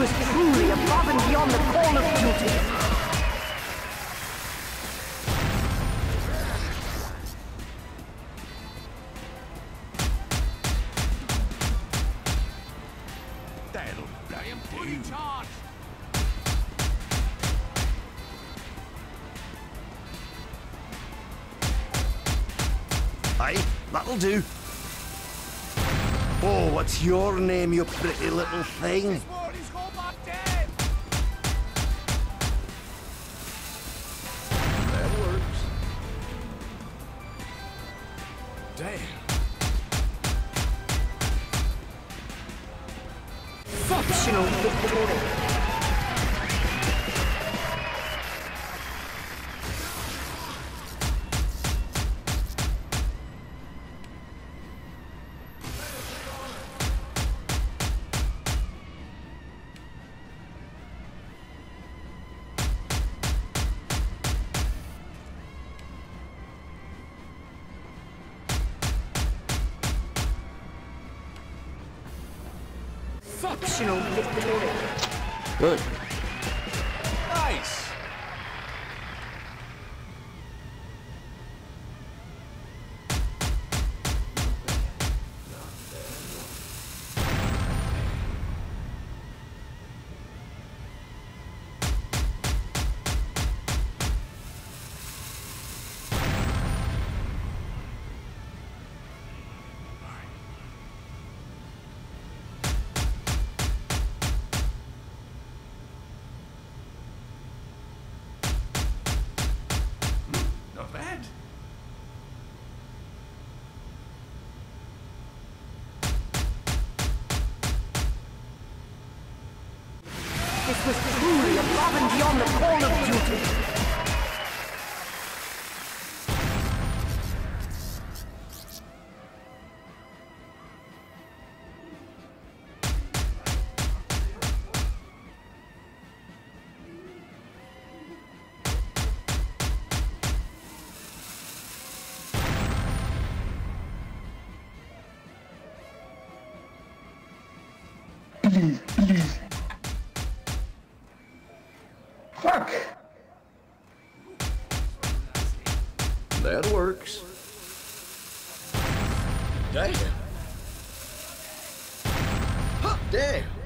was truly above and beyond the call of duty. That'll bloody do. charge! Aye, that'll do. Oh, what's your name, you pretty little thing? Damn. Exceptional Exceptional victory. Good. Nice! This was truly above and beyond the call of duty. Fuck! That works. Damn. Damn.